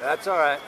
That's all right.